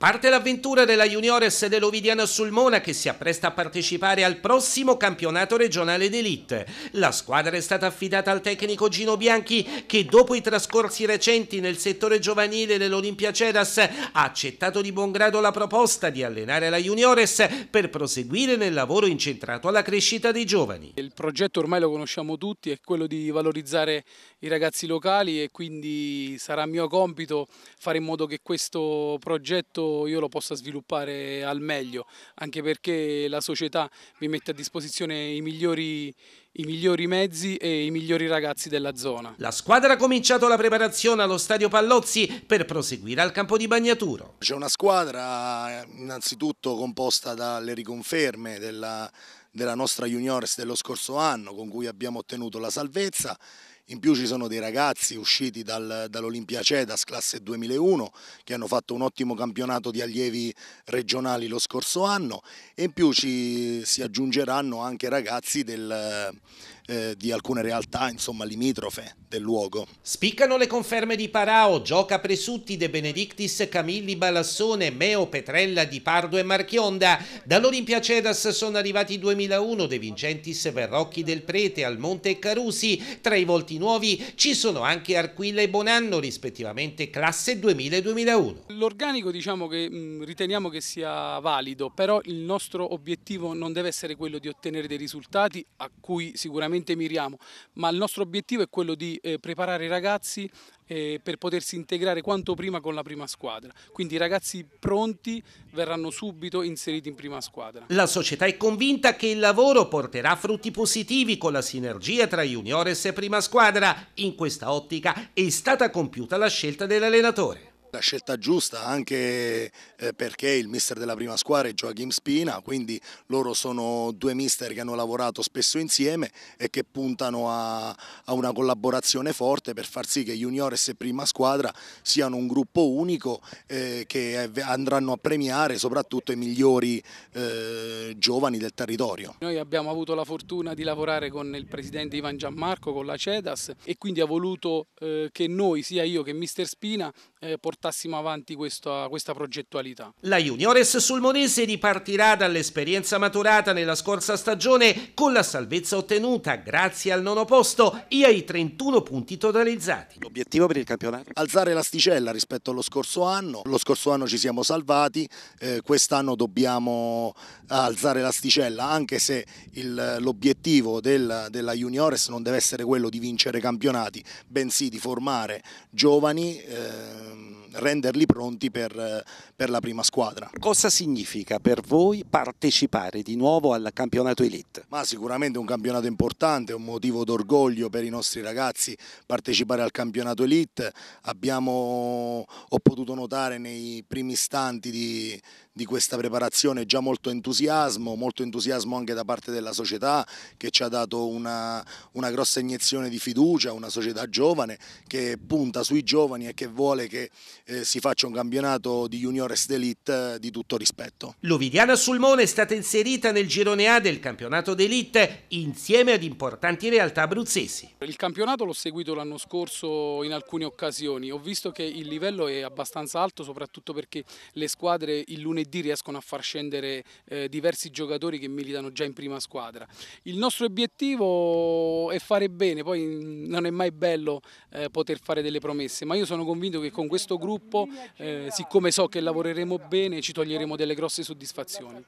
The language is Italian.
Parte l'avventura della Juniores dell'Ovidiana Sulmona che si appresta a partecipare al prossimo campionato regionale d'elite. La squadra è stata affidata al tecnico Gino Bianchi che dopo i trascorsi recenti nel settore giovanile dell'Olimpia Cedas ha accettato di buon grado la proposta di allenare la Juniores per proseguire nel lavoro incentrato alla crescita dei giovani. Il progetto ormai lo conosciamo tutti, è quello di valorizzare i ragazzi locali e quindi sarà mio compito fare in modo che questo progetto io lo possa sviluppare al meglio, anche perché la società mi mette a disposizione i migliori, i migliori mezzi e i migliori ragazzi della zona. La squadra ha cominciato la preparazione allo stadio Pallozzi per proseguire al campo di Bagnaturo. C'è una squadra innanzitutto composta dalle riconferme della, della nostra juniores dello scorso anno con cui abbiamo ottenuto la salvezza in più ci sono dei ragazzi usciti dal, dall'Olimpia Cedas classe 2001 che hanno fatto un ottimo campionato di allievi regionali lo scorso anno e in più ci si aggiungeranno anche ragazzi del, eh, di alcune realtà insomma, limitrofe del luogo. Spiccano le conferme di Parao, Gioca Presutti, De Benedictis, Camilli Balassone, Meo Petrella di Pardo e Marchionda. Dall'Olimpia Cedas sono arrivati 2001 De Vincentis, Verrocchi del Prete, Almonte e Carusi. Tra i volti nuovi ci sono anche Arquilla e Bonanno, rispettivamente classe 2000 e 2001. L'organico diciamo che riteniamo che sia valido, però il nostro obiettivo non deve essere quello di ottenere dei risultati a cui sicuramente miriamo, ma il nostro obiettivo è quello di eh, preparare i ragazzi eh, per potersi integrare quanto prima con la prima squadra. Quindi i ragazzi pronti verranno subito inseriti in prima squadra. La società è convinta che il lavoro porterà frutti positivi con la sinergia tra juniores e prima squadra. In questa ottica è stata compiuta la scelta dell'allenatore. La scelta giusta anche eh, perché il mister della prima squadra è Joachim Spina, quindi loro sono due mister che hanno lavorato spesso insieme e che puntano a, a una collaborazione forte per far sì che juniores e prima squadra siano un gruppo unico eh, che andranno a premiare soprattutto i migliori eh, giovani del territorio. Noi abbiamo avuto la fortuna di lavorare con il presidente Ivan Gianmarco, con la CEDAS e quindi ha voluto eh, che noi, sia io che mister Spina, eh, portassimo avanti questa, questa progettualità. La Juniores Sulmonese ripartirà dall'esperienza maturata nella scorsa stagione con la salvezza ottenuta grazie al nono posto e ai 31 punti totalizzati. L'obiettivo per il campionato? Alzare l'asticella rispetto allo scorso anno. Lo scorso anno ci siamo salvati, eh, quest'anno dobbiamo alzare l'asticella anche se l'obiettivo del, della Juniores non deve essere quello di vincere campionati, bensì di formare giovani. Eh, renderli pronti per, per, la prima squadra. Cosa significa per voi partecipare di nuovo al campionato Elite? Ma sicuramente un campionato importante, un motivo d'orgoglio per i nostri ragazzi partecipare al campionato Elite. Abbiamo, ho potuto notare nei primi istanti di, di questa preparazione già molto entusiasmo, molto entusiasmo anche da parte della società che ci ha dato una, una grossa iniezione di fiducia, una società giovane che punta sui giovani e che vuole che eh, si faccia un campionato di juniores d'elite di tutto rispetto. L'Ovidiana Sulmone è stata inserita nel girone A del campionato d'elite insieme ad importanti realtà abruzzesi. Il campionato l'ho seguito l'anno scorso in alcune occasioni, ho visto che il livello è abbastanza alto soprattutto perché le squadre il lunedì riescono a far scendere eh, diversi giocatori che militano già in prima squadra. Il nostro obiettivo è fare bene, poi non è mai bello eh, poter fare delle promesse, ma io sono convinto che con questo gruppo, eh, siccome so che lavoreremo bene, ci toglieremo delle grosse soddisfazioni.